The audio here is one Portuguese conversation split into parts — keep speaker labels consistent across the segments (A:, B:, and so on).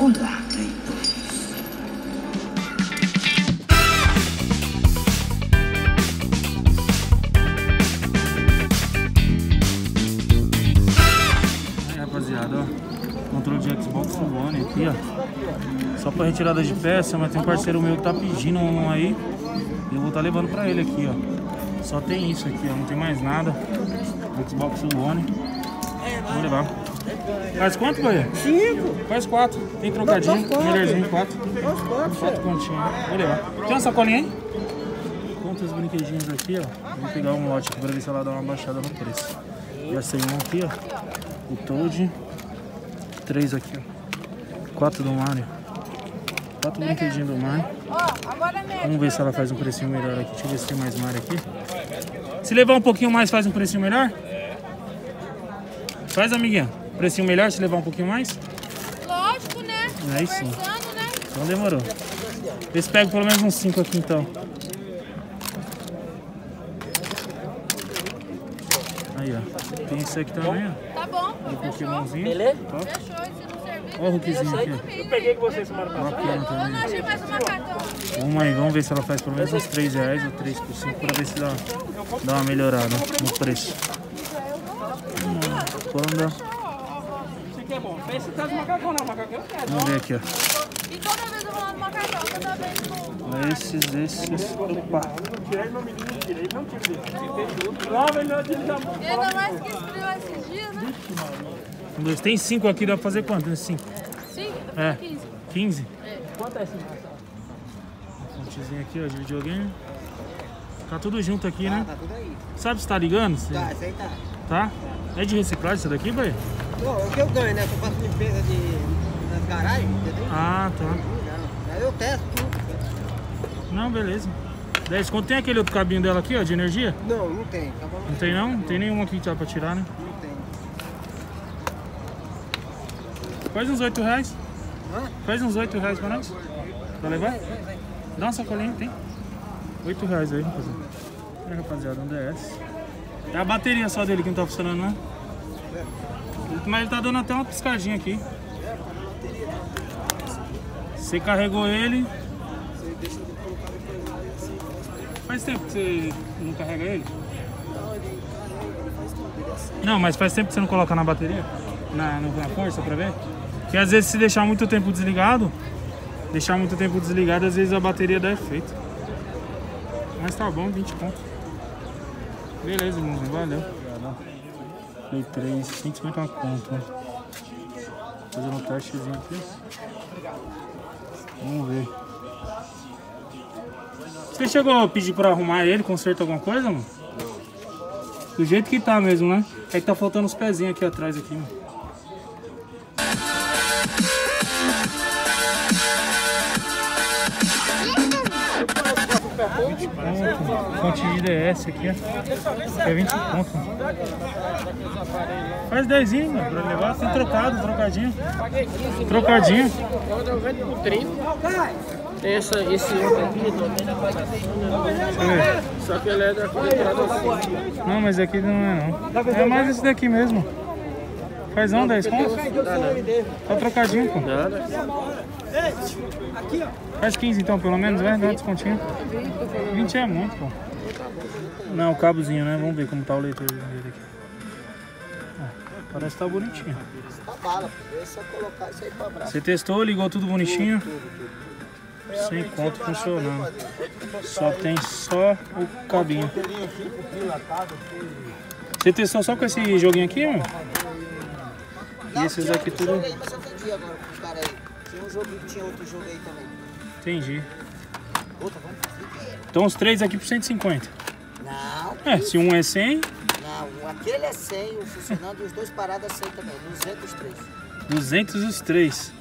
A: Olá, traidores.
B: Aí, rapaziada, ó. Controle de Xbox One aqui, ó. Só pra retirada de peça, mas tem um parceiro meu que tá pedindo um aí. E eu vou estar levando pra ele aqui, ó. Só tem isso aqui, ó. Não tem mais nada. Xbox One. Vou levar. Faz quanto, Bahia?
C: Cinco.
B: Faz quatro. Tem trocadinho,
C: Faz quatro.
B: melhorzinho, quatro.
C: Os quatro,
B: Quatro continhos. Vou levar. Tem uma sacolinha aí? Conta os brinquedinhos aqui, ó. Vou pegar um lote aqui pra ver se ela dá uma baixada no preço. Já sei um aqui, ó. O Toad. Três aqui, ó. Quatro do Mario. Quatro brinquedinhos do Mario. Vamos ver se ela faz um precinho melhor aqui. Deixa eu ver se tem mais Mario aqui. Se levar um pouquinho mais, faz um precinho melhor? Faz, amiguinha. Precinho melhor se levar um pouquinho mais?
D: Lógico, né?
B: Aí sim.
D: Né?
B: Então demorou. Vê se pega pelo menos uns 5 aqui então. Aí, ó. Tem esse aqui também, ó.
D: Tá bom,
B: Do
D: fechou.
B: Pokémonzinho.
C: Beleza?
B: Top.
D: Fechou, e se não servir...
B: Ó o Hulkzinho aqui,
D: Eu
C: Peguei com você semana passada.
D: Eu não achei mais uma cartão.
B: Vamos aí, vamos ver se ela faz pelo menos uns 3 reais ou 3 por 5 pra ver se dá, dá uma melhorada no preço. Hum, Panda.
C: Isso aqui é bom. Esse de macacão não, macacão eu quero.
B: Vamos ver aqui, ó.
D: E toda vez eu vou lá no macacão, toda vez no...
B: Esses, esses. Opa.
C: Tirei meu menino, tirei, não tirei. Lá, melhor de já.
D: Ainda mais que esfriou esses dias, né?
B: Um, dois. Tem 5 aqui, dá pra fazer quanto? 5?
D: Sim,
B: É.
D: 15.
B: 15?
C: Quanto é esse?
B: Fontezinha aqui, ó, de videogame. Tá tudo junto aqui, né?
E: Tá tudo aí.
B: Sabe se tá ligando?
E: Tá, isso aí tá.
B: Tá? É de reciclagem isso daqui, boy?
E: Bom, o que eu ganho, né? Eu faço limpeza de, nas garagens, entendeu?
B: Ah, tá.
E: Aí eu testo tudo.
B: Não, beleza. 10 conto. Tem aquele outro cabinho dela aqui, ó, de energia?
E: Não, não tem. Tá bom?
B: Não tem não? Não tem nenhum aqui que dá pra tirar, né?
E: Não tem.
B: Faz uns 8 reais.
E: Hã?
B: Faz uns 8 reais pra nós. Pra levar? Dá uma sacolinha, tem? 8 reais aí, rapaziada. É, rapaziada, um DS. É a bateria só dele que não tá funcionando, né? Mas ele tá dando até uma piscadinha aqui. Você carregou ele. Faz tempo que você não carrega ele? Não, mas faz tempo que você não coloca na bateria? Na, na força pra ver? Porque às vezes se deixar muito tempo desligado, deixar muito tempo desligado, às vezes a bateria dá efeito. Mas tá bom, 20 conto. Beleza, irmãozinho, valeu. Play 3, 150 conto. Fazendo um testezinho aqui. Vamos ver. Você chegou a pedir pra arrumar ele, conserta alguma coisa, mano? Do jeito que tá mesmo, né? É que tá faltando os pezinhos aqui atrás aqui, mano. Fonte de DS aqui, ó. É 20 pontos. Faz 10 mano, pra levar. Tem trocado, trocadinho. Trocadinho.
C: Eu vendo por 30. Tem essa, esse outro aqui,
B: eu ver.
C: só que ele é da contratação.
B: Não, mas aqui não é não. É mais esse daqui mesmo. Faz um 10 contos? Tá trocadinho, pô. Faz 15 então, pelo menos, vai? Dá um descontinho. 20 é muito, pô. Não, o cabozinho, né? Vamos ver como tá o leitor dele aqui. Ah, parece que tá bonitinho.
E: Tá bala. É só colocar isso aí pra braço.
B: Você testou, ligou tudo bonitinho. Sem conto funcionando. Só tem só o cabinho. Você testou só com esse joguinho aqui, mano? E esses aqui tudo.
E: Aí, mas eu vendi agora com os caras aí. Tinha um jogo, tinha outro jogo aí também.
B: Entendi.
E: Outra, vamos fazer.
B: Então os três aqui por 150.
E: Não,
B: É, se um é 100,
E: não. Aquele é 100, o funcionando, e os dois paradas é 100 também. 203.
B: 200 os três.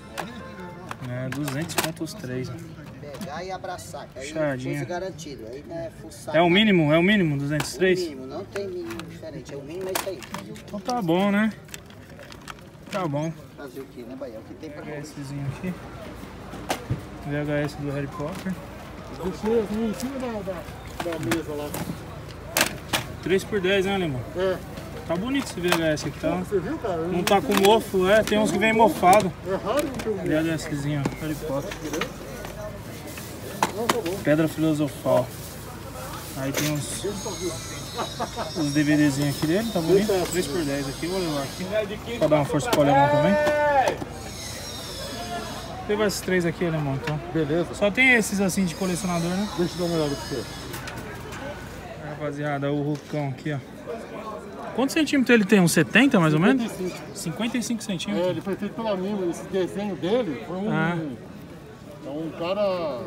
B: É, 200 conto os três.
E: Pegar e abraçar, que aí
B: Puxadinha.
E: é coisa garantida. Aí não é fuçar.
B: É o mínimo? É o mínimo?
E: O
B: 203?
E: mínimo, não tem mínimo diferente. É o mínimo, é isso aí.
B: Então tá bom, né? Tá bom.
E: Fazer o que, né, Bahia? O que tem pra.
B: VHSzinho aqui. VHS do Harry Potter.
C: Em cima da, da, mesa lá.
B: 3 por 10, né, alemão?
C: É.
B: Tá bonito esse VHS aqui, tá?
C: Você viu, cara?
B: Não tá com mofo, é, tem uns que vem mofado.
C: É raro um filme.
B: VHSzinho, Harry Potter.
C: Não, tá bom.
B: Pedra Filosofal. Aí tem uns, os DVDzinhos aqui dele, tá bonito? 3x10 aqui, vou levar aqui. Pra dar uma força pro alemão também. Vou levar esses três aqui, alemão, então.
C: Beleza.
B: Só tem esses assim de colecionador, né?
C: Deixa eu dar uma olhada pra você.
B: Rapaziada, o Rucão aqui, ó. Quantos centímetros ele tem? Uns 70 mais ou menos?
C: 55.
B: 55
C: É,
B: centímetros?
C: ele foi feito pela mim, esse desenho dele foi um.
B: Ah.
C: É um cara.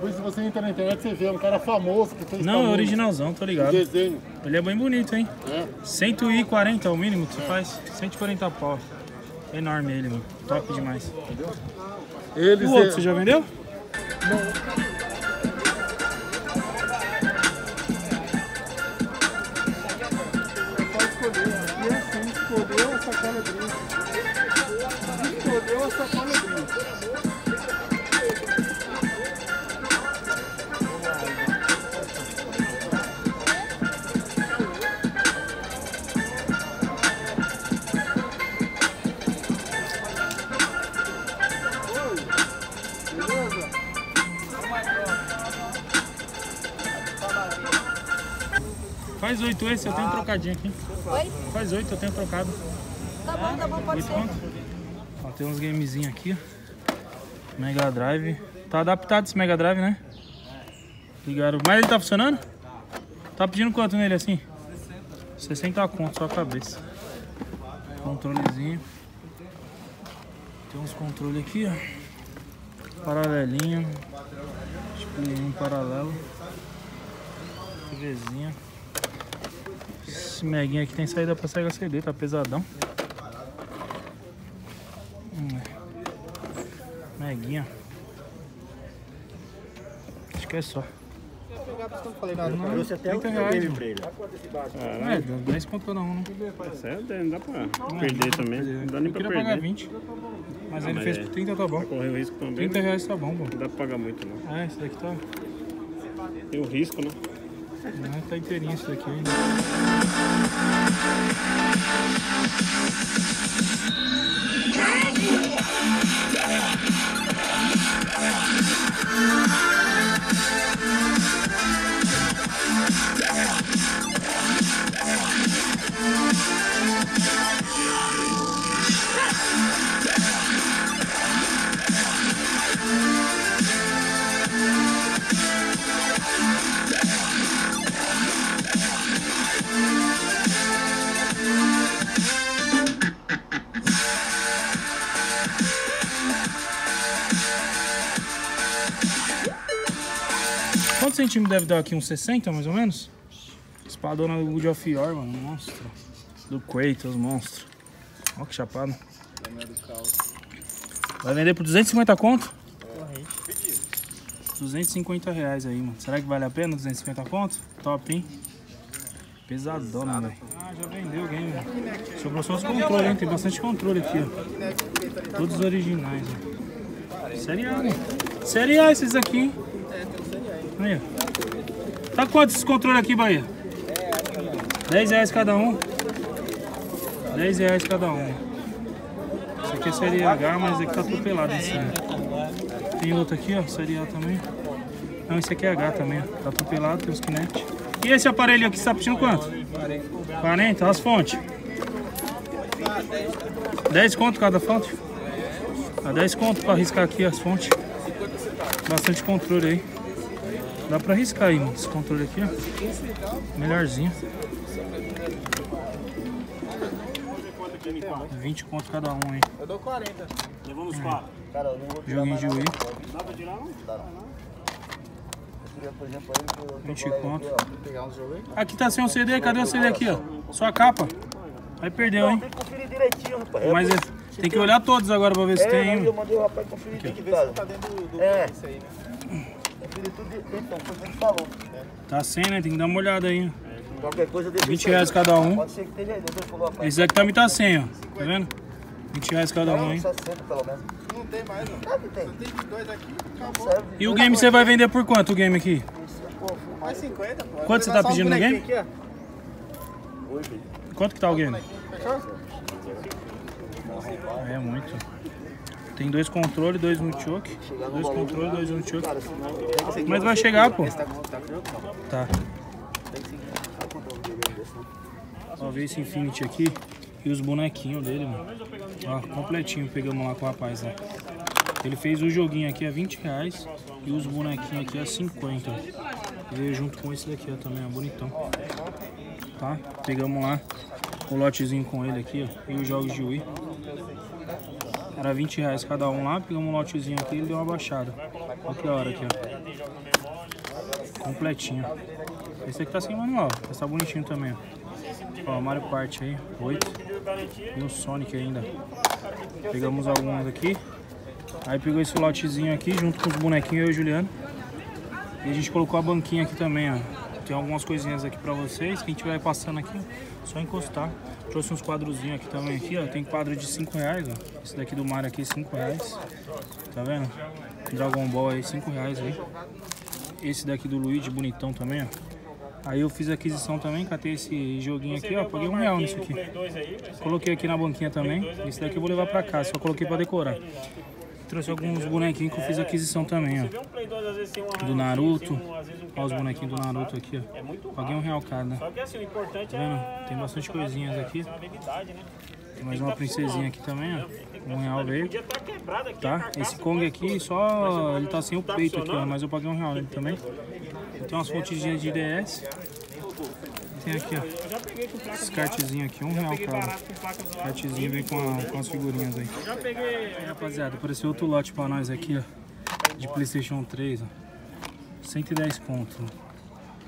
C: Depois se você entra na internet você vê, é um cara famoso que fez
B: Não, é originalzão, tô ligado.
C: desenho.
B: Ele é bem bonito, hein?
C: É.
B: 140 é o mínimo que você faz? 140 pau. Enorme ele, mano. Top demais.
C: Eles
B: O outro,
C: é-
B: você já vendeu?
C: É. Aqui é assim, escolheu a sacola brinca. Escolheu a sacola brinca.
B: Faz 8 esse, eu tenho um trocadinho aqui.
D: Oi?
B: Faz 8, eu tenho trocado.
D: Tá bom, tá bom, pode
B: Oito
D: ser.
B: conto. Ó, tem uns gamezinhos aqui. ó. Mega Drive. Tá adaptado esse Mega Drive, né? Ligaram. Mas ele tá funcionando? Tá pedindo quanto nele assim? 60 conto só a cabeça. Controlezinho. Tem uns controles aqui, ó. Paralelinho. Tipo um paralelo. TVzinha. Esse meguinho aqui tem saída pra Sega CD, tá pesadão. Hum, é. Meguinha. Acho que é só. Não,
A: Trouxe até o
B: 30 reais,
A: game pra ele.
B: É, dá 10 conto cada um, né?
F: Certo, não dá pra perder também. Não dá nem
B: Eu
F: pra
B: queria pagar
F: perder.
B: 20. Mas ele
F: mas
B: fez
F: é.
B: por 30, tá bom.
F: Correr o risco também.
B: 30 reais tá bom, pô.
F: Não dá pra pagar muito, não.
B: É, esse daqui tá.
F: Tem o risco, né?
B: Não, tá inteirinho esse daqui ainda. Quantos centímetros deve dar aqui? Uns 60 mais ou menos? Espadona do God of War, mano. Monstro. Do Kratos, monstro. Ó que chapado. Vai vender por 250 conto? 250 reais aí, mano. Será que vale a pena 250 conto? Top, hein? Pesadona, velho. Ah, já vendeu o game, mano. Sobrou só os controles, hein? Tem bastante controle aqui, ó. Todos originais, ó. Série A, né? Série A esses aqui, hein? Aí, ó. Tá quanto esse controle aqui, Bahia? 10 reais cada um. 10 reais cada um. Esse aqui é série H, mas aqui tá esse aí. Tem outro aqui, ó, série A também. Não, esse aqui é H também, ó. Tá atropelado, tem os Kinect. E esse aparelho aqui, você tá pedindo quanto? 40? As fontes. 10 conto cada fonte? Dá 10 conto pra arriscar aqui as fontes. Bastante controle aí. Dá pra arriscar aí, mano. Esse controle aqui, ó. Melhorzinho. 20 conto cada um aí.
F: Levamos quatro.
A: Cara, eu não vou tirar
B: Joguinho de. Wii.
F: Dá pra tirar?
A: Eu que eu tô
B: 20
A: falando
B: conto.
A: aqui, um.
B: Aqui tá sem o CD, cadê o CD aqui, ó? Só a capa. Aí perdeu, hein?
A: Tem que conferir direitinho, rapaz.
B: Mas
A: Eu-
B: é- tem que olhar todos agora pra ver se
A: É,
B: tem.
A: eu
B: hein?
A: mandei o rapaz conferir, tem que ver se tá dentro do, do é. isso aí, né? Então, o ele falou.
B: Tá sem, né? Tem que dar uma olhada aí.
A: Qualquer coisa deixa
B: 20
A: isso aí.
B: reais cada um.
A: Pode ser que esteja aí, depois.
B: Esse aqui também tá sem, ó. Tá vendo? 20 reais cada um, hein?
A: 60 pelo menos. Não tem mais, não. Claro que tem. Tem dois aqui, acabou.
B: E o game você vai vender por quanto o game aqui?
A: Mais 50, pô.
B: Quanto você tá pedindo no game? Quanto que tá alguém? É muito. Tem dois controles, dois no choke. Dois controles, dois no choke. Mas vai chegar, pô. Tá. Ó, ver esse Infinity aqui e os bonequinhos dele, mano. Ó, completinho pegamos lá com o rapaz, né? Ele fez o joguinho aqui a 20 reais e os bonequinhos aqui a 50. Veio junto com esse daqui, ó, também, ó, bonitão. Tá? Pegamos lá o lotezinho com ele aqui, ó, e os jogos de Wii. Era 20 reais cada um lá, pegamos um lotezinho aqui ele deu uma baixada. Olha que hora aqui, ó. Completinho. Esse aqui tá sem manual, esse tá bonitinho também, ó. Ó, Mario Party aí, 8. E o Sonic ainda. Pegamos alguns aqui. Aí pegou esse lotezinho aqui, junto com os bonequinhos, eu e o Juliano. E a gente colocou a banquinha aqui também, ó. Tem algumas coisinhas aqui pra vocês. Quem estiver passando aqui, só encostar. Trouxe uns quadrozinhos aqui também, aqui, ó. Tem quadro de 5 reais, ó. Esse daqui do Mario aqui, 5 reais. Tá vendo? Dragon Ball aí, 5 reais aí. Esse daqui do Luigi, bonitão também, ó. Aí eu fiz aquisição também, catei esse joguinho aqui, ó, paguei um real nisso aqui. Coloquei aqui na banquinha também, esse daqui eu vou levar pra casa, só coloquei pra decorar. Trouxe alguns bonequinhos que eu fiz aquisição também, ó. Do Naruto, ó os bonequinhos do Naruto aqui, ó. Paguei um real cada. Tá vendo? Tem bastante coisinhas aqui. Tem mais uma princesinha aqui também, ó. Um real veio. Tá? Esse Kong aqui, só ele tá sem o peito aqui, ó, mas eu paguei um real nele também. Tem umas fontezinhas de DS. Tem aqui, ó. Esse kartzinho aqui, um real cada. Kartzinho vem com, a, com as figurinhas aí. Aí, rapaziada, apareceu outro lote pra nós aqui, ó. De Playstation 3, ó. 110 conto.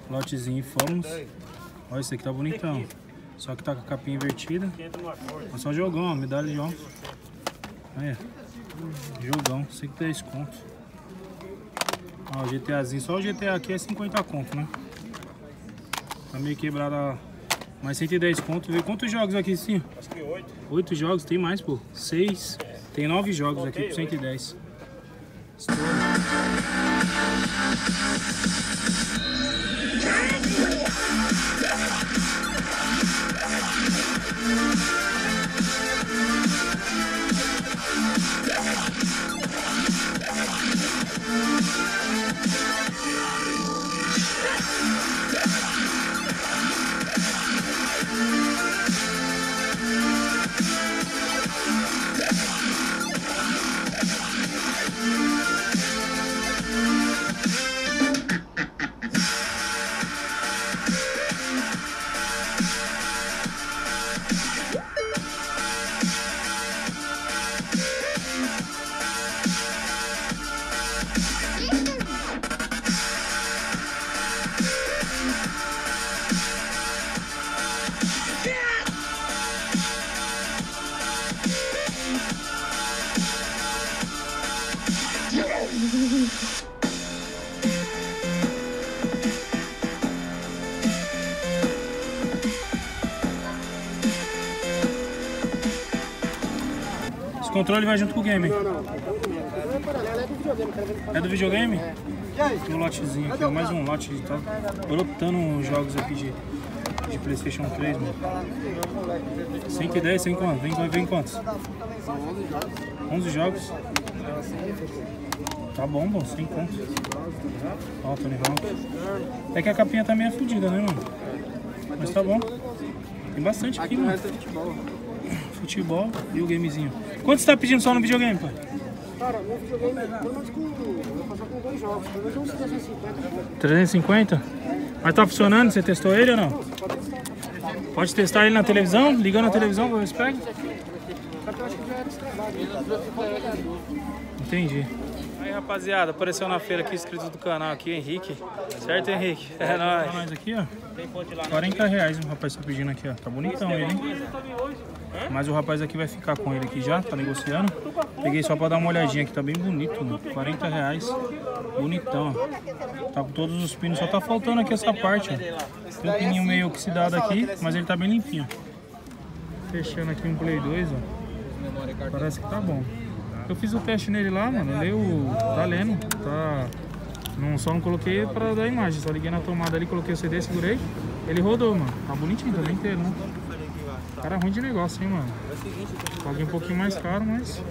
B: Lotezinho e fomos. Olha, esse aqui tá bonitão. Só que tá com a capinha invertida. É só jogão, ó. Medalha de honra. Olha. Jogão, 110 conto. Ó, o GTAzinho. Só o GTA aqui é 50 conto, né? Tá meio quebrada. Mais 110 conto. Vê quantos jogos aqui, sim?
F: Acho que 8.
B: 8 jogos, tem mais, pô. 6. Tem 9 jogos aqui por 110. Estouro. Controle vai junto com o game.
C: Não, não. É do videogame.
B: É? Tem um lotezinho aqui, mais um lote de tal. Tô lotando jogos aqui de, de Playstation 3, mano. 110, sem quanto? Vem, vem quantos? 11 jogos. Tá bom, bom, sem conto. Ó, Tony Hawk. É que a capinha também é fodida, né, mano? Mas tá bom. Tem bastante aqui, mano. Futebol e o gamezinho. Quanto você tá pedindo só no videogame, pai?
C: Cara, meu videogame, pelo menos com. Eu vou passar com dois jogos. Pelo menos uns 350.
B: 350? Mas tá funcionando? Você testou ele ou não? Pode testar ele na televisão? Ligando na televisão pra ver se pega?
C: Estragado.
B: Entendi. Aí rapaziada, apareceu na feira aqui inscrito do canal aqui, Henrique. Certo, Henrique? É nóis. Pra nós aqui, ó. 40 reais o rapaz tá pedindo aqui, ó. Tá bonitão ele, hein? Mas o rapaz aqui vai ficar com ele aqui já, tá negociando. Peguei só pra dar uma olhadinha aqui, tá bem bonito, mano. 40 reais. Bonitão, ó. Tá com todos os pinos, só tá faltando aqui essa parte, ó. Tem um pininho meio oxidado aqui, mas ele tá bem limpinho. Fechando aqui um Play 2, ó. Parece que tá bom. Eu fiz o teste nele lá, mano. Leu, tá lendo, tá. Não, só não coloquei pra dar imagem, só liguei na tomada ali, coloquei o CD, segurei. Ele rodou, mano. Tá bonitinho, tá bem inteiro, né? Cara ruim de negócio, hein, mano. Paguei um pouquinho mais caro, mas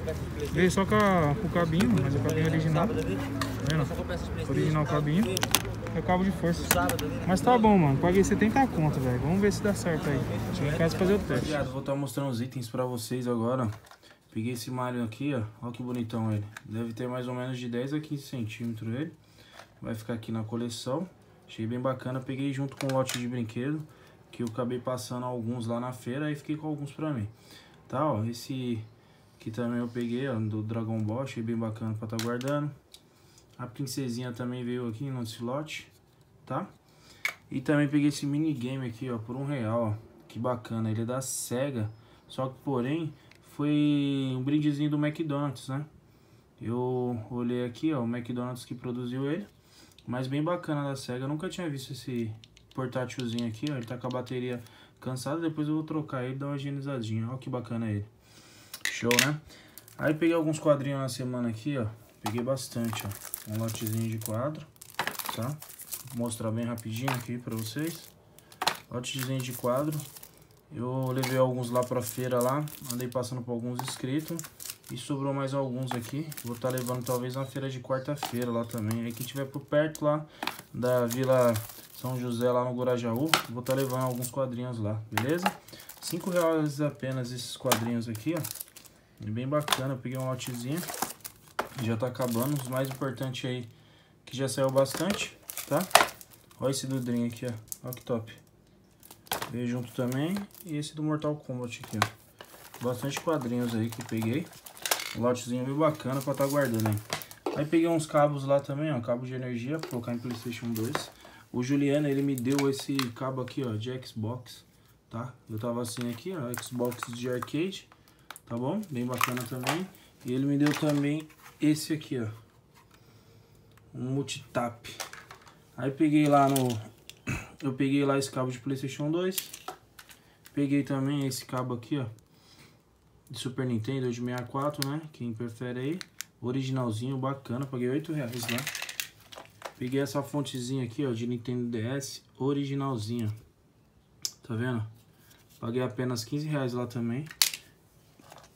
B: veio só com, a, com o cabinho, mas o cabinho é original. Tá vendo? Original cabinho. É cabo de força. Mas tá bom, mano. Paguei 70 conto, velho. Vamos ver se dá certo aí. Chega em casa fazer o teste. Vou estar mostrando os itens pra vocês agora. Peguei esse Mario aqui, ó. Olha que bonitão ele. Deve ter mais ou menos de 10 a 15 centímetros ele. Vai ficar aqui na coleção. Achei bem bacana. Peguei junto com um lote de brinquedo. Que eu acabei passando alguns lá na feira. E fiquei com alguns pra mim. Tá, ó. Esse aqui também eu peguei, ó. Do Dragon Ball. Achei bem bacana pra tá guardando. A princesinha também veio aqui no slot, tá? E também peguei esse minigame aqui, ó, por um real, ó. Que bacana, ele é da SEGA. Só que, porém, foi um brindezinho do McDonald's, né? Eu olhei aqui, ó, o McDonald's que produziu ele. Mas bem bacana da SEGA. Eu nunca tinha visto esse portátilzinho aqui, ó. Ele tá com a bateria cansada. Depois eu vou trocar ele e dar uma higienizadinha. Ó que bacana ele. Show, né? Aí peguei alguns quadrinhos na semana aqui, ó. Peguei bastante, ó. Um lotezinho de quadro, tá? Vou mostrar bem rapidinho aqui pra vocês. Lotezinho de quadro. Eu levei alguns lá pra feira lá. Andei passando por alguns inscritos. E sobrou mais alguns aqui. Vou estar tá levando talvez na feira de quarta-feira lá também. Aí quem tiver por perto lá da Vila São José lá no Gurajaú. Vou estar tá levando alguns quadrinhos lá, beleza? Cinco reais apenas esses quadrinhos aqui, ó. Bem bacana. Eu peguei um lotezinho já tá acabando. Os mais importantes aí, que já saiu bastante, tá? Olha esse do Dream aqui, ó. Olha que top. Veio junto também. E esse do Mortal Kombat aqui, ó. Bastante quadrinhos aí que eu peguei. Um lotezinho bem bacana pra tá guardando aí. Aí peguei uns cabos lá também, ó. Cabo de energia pra colocar em Playstation 2. O Juliano, ele me deu esse cabo aqui, ó, de Xbox, tá? Eu tava assim aqui, ó, Xbox de arcade, tá bom? Bem bacana também. E ele me deu também esse aqui, ó. Um multitap. Aí peguei lá no... Eu peguei lá esse cabo de Playstation 2. Peguei também esse cabo aqui, ó. De Super Nintendo, de 64, né? Quem prefere aí. Originalzinho, bacana. Paguei 8 reais lá. Peguei essa fontezinha aqui, ó, de Nintendo DS. Originalzinha. Tá vendo? Paguei apenas 15 reais lá também.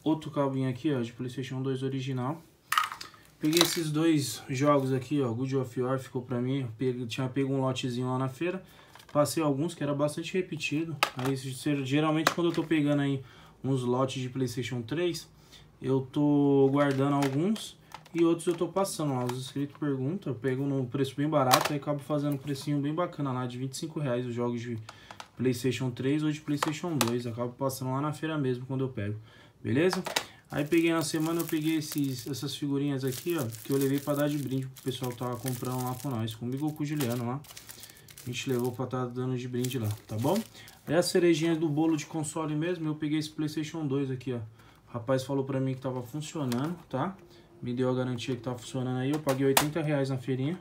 B: Outro cabinho aqui, ó, de Playstation 2 original. Peguei esses dois jogos aqui, ó, Good of War ficou pra mim, peguei, tinha pego um lotezinho lá na feira, passei alguns que era bastante repetido, aí geralmente quando eu tô pegando aí uns lotes de Playstation 3, eu tô guardando alguns e outros eu tô passando lá, os inscritos perguntam, eu pego no preço bem barato e acabo fazendo um precinho bem bacana lá, de 25 reais os jogos de Playstation 3 ou de Playstation 2, acabo passando lá na feira mesmo quando eu pego, beleza? Aí peguei na semana, eu peguei esses, essas figurinhas aqui, ó, que eu levei pra dar de brinde pro pessoal que tava comprando lá com nós, comigo ou com o Juliano lá. A gente levou pra estar tá dando de brinde lá, tá bom? Aí a cerejinha do bolo de console mesmo, eu peguei esse Playstation 2 aqui, ó. O rapaz falou pra mim que tava funcionando, tá? Me deu a garantia que tava funcionando aí, eu paguei 80 reais na feirinha.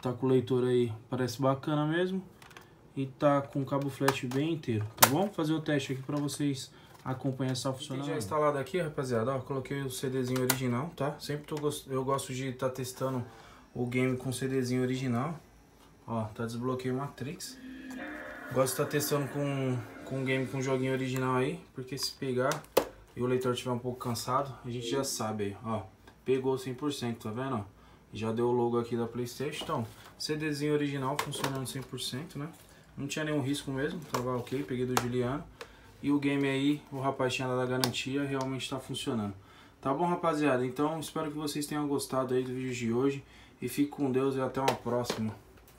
B: Tá com o leitor aí, parece bacana mesmo. E tá com o cabo flash bem inteiro, tá bom? Vou fazer o teste aqui pra vocês acompanha essa funcionando. Já instalado aqui, rapaziada, ó, coloquei o CDzinho original, tá? Sempre tô, eu gosto de estar tá testando o game com CDzinho original. Ó, tá desbloqueio Matrix. Gosto de estar tá testando com, com um game com joguinho original aí, porque se pegar e o leitor estiver um pouco cansado, a gente já sabe aí, ó. Pegou 100%, tá vendo? Já deu o logo aqui da Playstation, então, CDzinho original funcionando 100%, né? Não tinha nenhum risco mesmo, tava ok, peguei do Juliano. E o game aí, o rapaz tinha dado a garantia, realmente está funcionando. Tá bom, rapaziada? Então, espero que vocês tenham gostado aí do vídeo de hoje. E fique com Deus e até uma próxima.